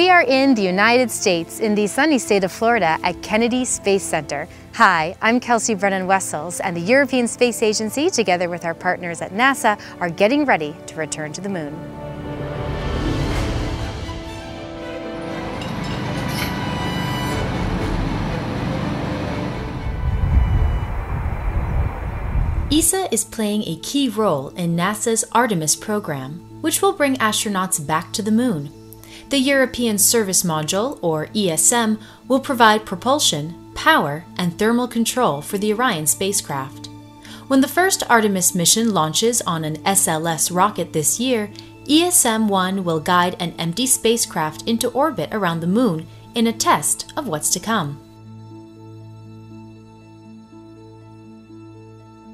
We are in the United States, in the sunny state of Florida at Kennedy Space Center. Hi, I'm Kelsey Brennan Wessels, and the European Space Agency, together with our partners at NASA, are getting ready to return to the moon. ESA is playing a key role in NASA's Artemis program, which will bring astronauts back to the moon the European Service Module, or ESM, will provide propulsion, power, and thermal control for the Orion spacecraft. When the first Artemis mission launches on an SLS rocket this year, ESM 1 will guide an empty spacecraft into orbit around the Moon in a test of what's to come.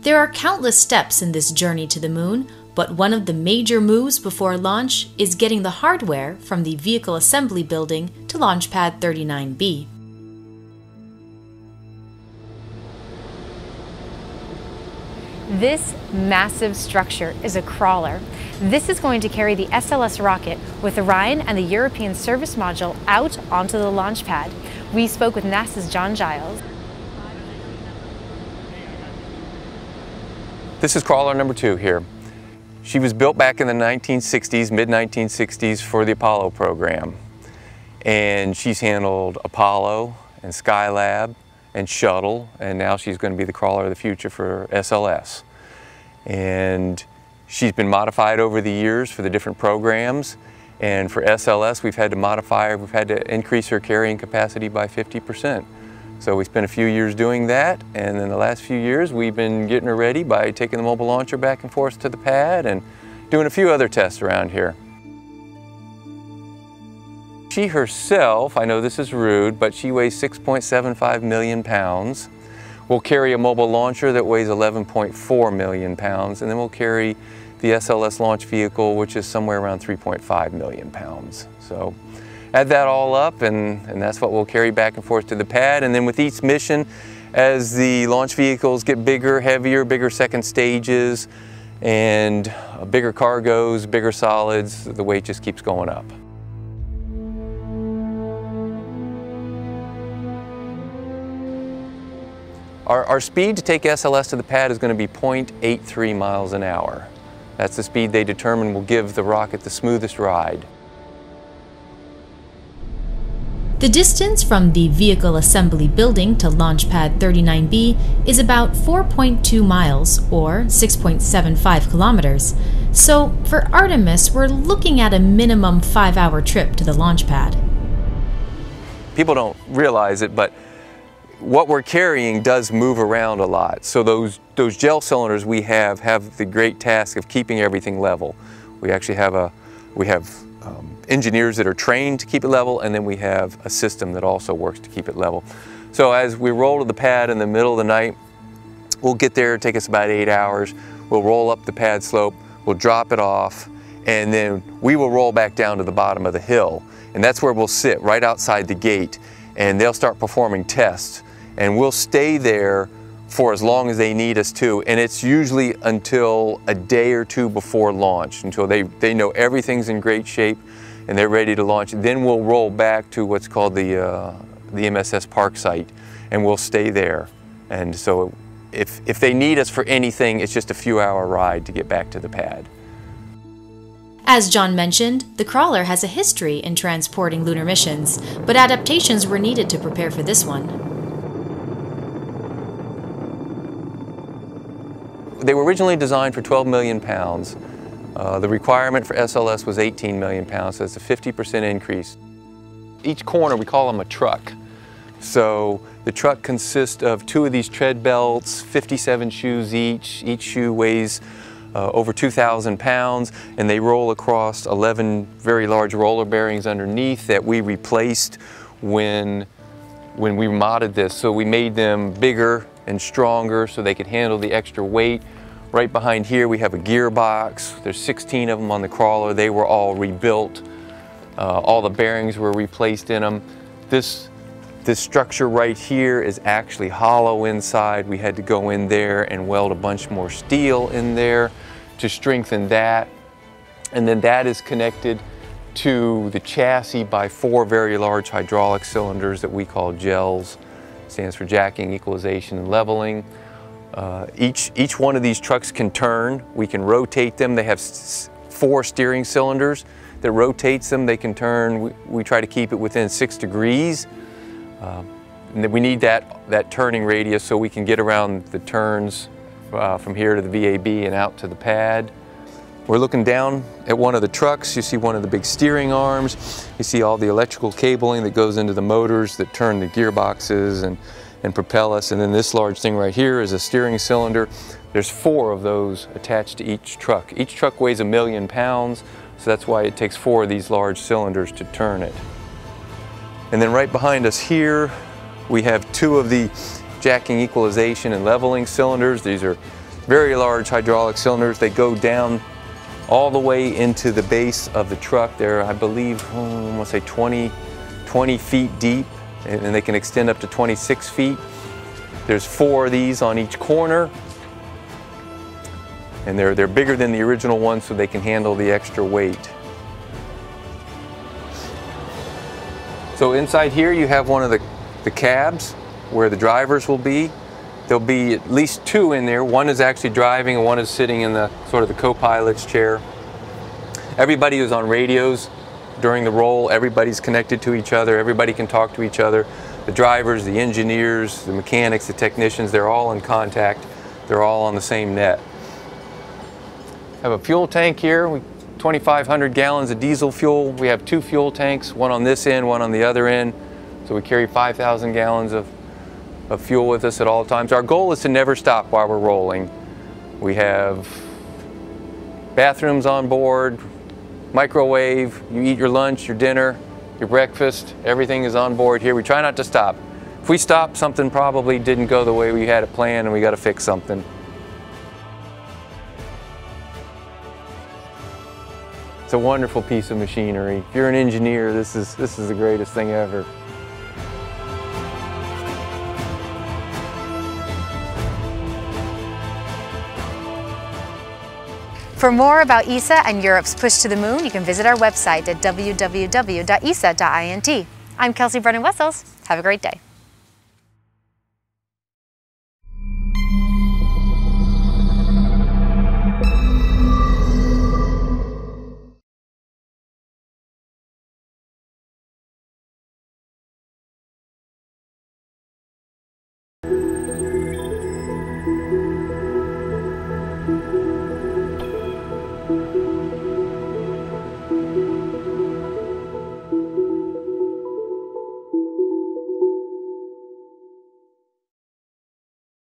There are countless steps in this journey to the Moon, but one of the major moves before launch is getting the hardware from the Vehicle Assembly Building to Launch Pad 39B. This massive structure is a crawler. This is going to carry the SLS rocket with Orion and the European Service Module out onto the launch pad. We spoke with NASA's John Giles. This is crawler number two here. She was built back in the 1960s, mid-1960s for the Apollo program. And she's handled Apollo and Skylab and Shuttle, and now she's going to be the crawler of the future for SLS. And she's been modified over the years for the different programs. And for SLS, we've had to modify her, we've had to increase her carrying capacity by 50%. So we spent a few years doing that, and then the last few years we've been getting her ready by taking the mobile launcher back and forth to the pad and doing a few other tests around here. She herself, I know this is rude, but she weighs 6.75 million pounds. We'll carry a mobile launcher that weighs 11.4 million pounds, and then we'll carry the SLS launch vehicle, which is somewhere around 3.5 million pounds. So add that all up and, and that's what we'll carry back and forth to the pad. And then with each mission, as the launch vehicles get bigger, heavier, bigger second stages, and uh, bigger cargoes, bigger solids, the weight just keeps going up. Our, our, speed to take SLS to the pad is going to be 0.83 miles an hour. That's the speed they determine will give the rocket the smoothest ride. The distance from the Vehicle Assembly Building to Launch Pad 39B is about 4.2 miles, or 6.75 kilometers. So, for Artemis, we're looking at a minimum five hour trip to the launch pad. People don't realize it, but what we're carrying does move around a lot. So those, those JEL cylinders we have have the great task of keeping everything level. We actually have a, we have um, engineers that are trained to keep it level, and then we have a system that also works to keep it level. So as we roll to the pad in the middle of the night, we'll get there, take us about eight hours, we'll roll up the pad slope, we'll drop it off, and then we will roll back down to the bottom of the hill. And that's where we'll sit, right outside the gate, and they'll start performing tests. And we'll stay there for as long as they need us to. And it's usually until a day or two before launch, until they, they know everything's in great shape and they're ready to launch. Then we'll roll back to what's called the, uh, the MSS Park site and we'll stay there. And so if, if they need us for anything, it's just a few hour ride to get back to the pad. As John mentioned, the crawler has a history in transporting lunar missions, but adaptations were needed to prepare for this one. They were originally designed for 12 million pounds, uh, the requirement for SLS was 18 million pounds, so it's a 50% increase. Each corner, we call them a truck. So the truck consists of two of these tread belts, 57 shoes each. Each shoe weighs uh, over 2,000 pounds, and they roll across 11 very large roller bearings underneath that we replaced when, when we modded this. So we made them bigger and stronger so they could handle the extra weight Right behind here we have a gearbox. There's 16 of them on the crawler. They were all rebuilt. Uh, all the bearings were replaced in them. This, this structure right here is actually hollow inside. We had to go in there and weld a bunch more steel in there to strengthen that. And then that is connected to the chassis by four very large hydraulic cylinders that we call JELs. Stands for jacking, equalization, and leveling. Uh, each, each one of these trucks can turn. We can rotate them. They have four steering cylinders that rotates them. They can turn. We, we try to keep it within six degrees. Uh, and we need that, that turning radius so we can get around the turns uh, from here to the VAB and out to the pad. We're looking down at one of the trucks. You see one of the big steering arms. You see all the electrical cabling that goes into the motors that turn the gearboxes and, and propel us. And then this large thing right here is a steering cylinder. There's four of those attached to each truck. Each truck weighs a million pounds, so that's why it takes four of these large cylinders to turn it. And then right behind us here, we have two of the jacking equalization and leveling cylinders. These are very large hydraulic cylinders. They go down all the way into the base of the truck. They're, I believe, oh, I want to say 20, 20 feet deep, and they can extend up to 26 feet. There's four of these on each corner, and they're, they're bigger than the original ones so they can handle the extra weight. So inside here you have one of the, the cabs where the drivers will be. There'll be at least two in there. One is actually driving and one is sitting in the sort of the co-pilot's chair. Everybody is on radios during the roll. Everybody's connected to each other. Everybody can talk to each other. The drivers, the engineers, the mechanics, the technicians, they're all in contact. They're all on the same net. Have a fuel tank here. We 2,500 gallons of diesel fuel. We have two fuel tanks, one on this end, one on the other end. So we carry 5,000 gallons of, of fuel with us at all times. Our goal is to never stop while we're rolling. We have bathrooms on board, microwave, you eat your lunch, your dinner, your breakfast, everything is on board here. We try not to stop. If we stop, something probably didn't go the way we had it planned and we got to fix something. It's a wonderful piece of machinery. If you're an engineer, this is, this is the greatest thing ever. For more about ESA and Europe's push to the moon, you can visit our website at www.esa.int. I'm Kelsey Brennan Wessels. Have a great day.